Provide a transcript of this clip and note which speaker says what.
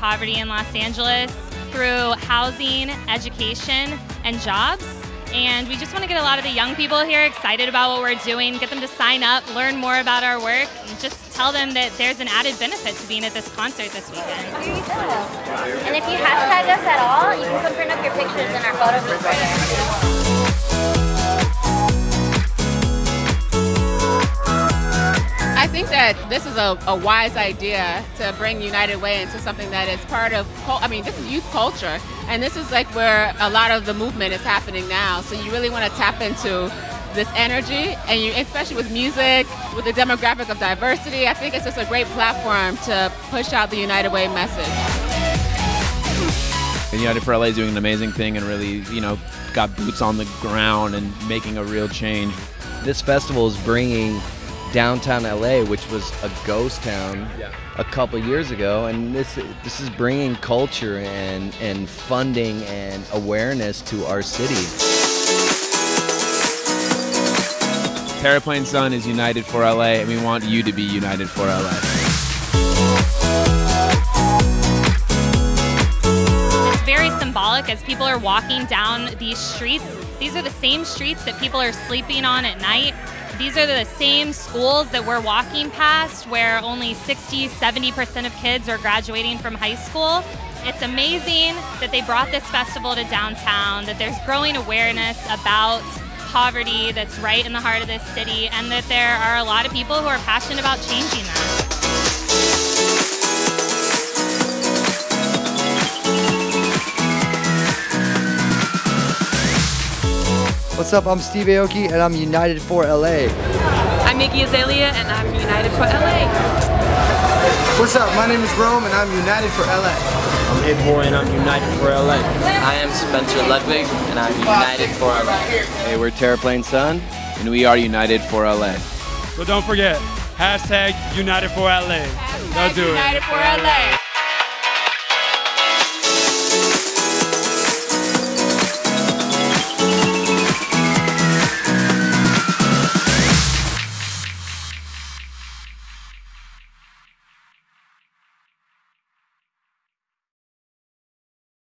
Speaker 1: poverty in Los Angeles through housing, education, and jobs. And we just want to get a lot of the young people here excited about what we're doing, get them to sign up, learn more about our work, and just tell them that there's an added benefit to being at this concert this weekend.
Speaker 2: And if you hashtag us at all, you can come print up your pictures in our photo booth right here.
Speaker 3: This is a, a, wise idea to bring United Way into something that is part of, I mean, this is youth culture, and this is like where a lot of the movement is happening now. So you really want to tap into this energy, and you, especially with music, with the demographic of diversity, I think it's just a great platform to push out the United Way message.
Speaker 4: United for LA is doing an amazing thing and really, you know, got boots on the ground and making a real change.
Speaker 5: This festival is bringing downtown LA, which was a ghost town yeah. a couple years ago, and this this is bringing culture and and funding and awareness to our city.
Speaker 4: Terraplane Sun is united for LA, and we want you to be united for LA.
Speaker 1: It's very symbolic as people are walking down these streets. These are the same streets that people are sleeping on at night these are the same schools that we're walking past where only 60, 70% of kids are graduating from high school. It's amazing that they brought this festival to downtown, that there's growing awareness about poverty that's right in the heart of this city, and that there are a lot of people who are passionate about changing
Speaker 6: What's up? I'm Steve Aoki and I'm United for LA.
Speaker 7: I'm Iggy Azalea and I'm United for LA.
Speaker 8: What's up? My name is Rome and I'm United for LA.
Speaker 9: I'm Hit Boy and I'm United for LA.
Speaker 10: I am Spencer Ludwig and I'm United for LA.
Speaker 5: Hey, we're Terraplane Sun
Speaker 4: and we are United for LA.
Speaker 11: So don't forget, hashtag United for LA.
Speaker 3: Hashtag United for LA.